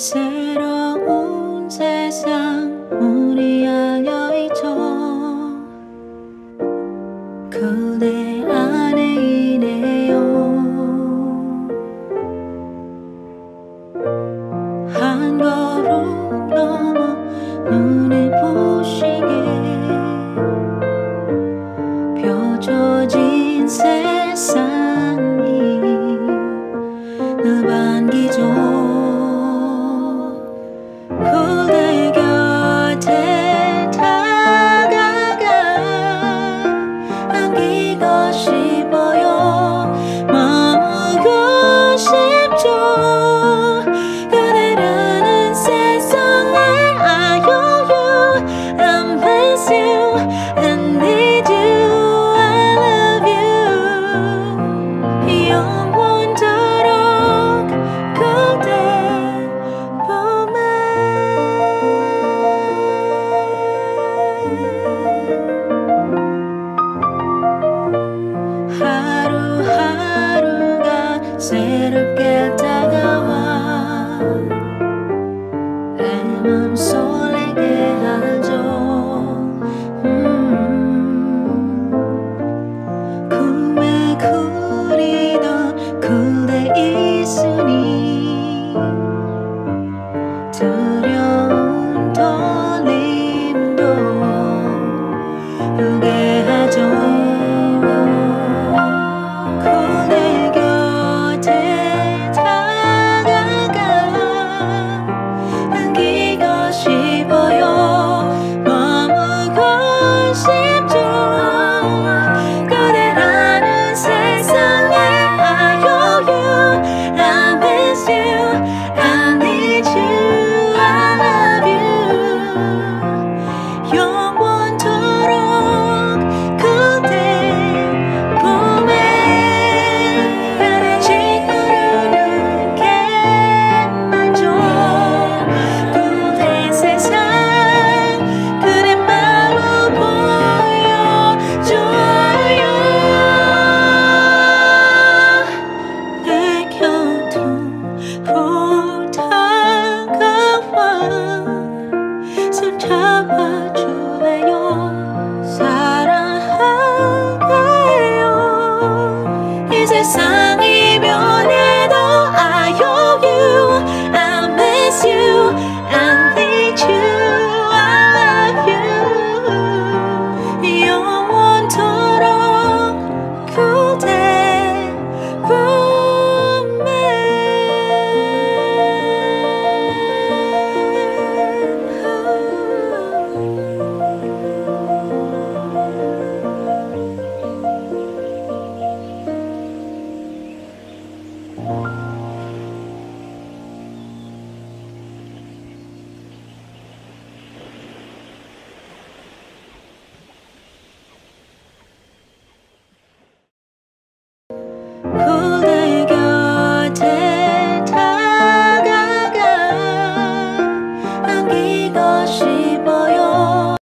새로운 세상 문이 열려있죠 그대 안에 이네요. 한 걸음 넘어 눈을 부시게. 펼쳐진 세상 set of get down.